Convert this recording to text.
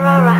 Aurora.